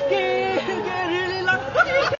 asking.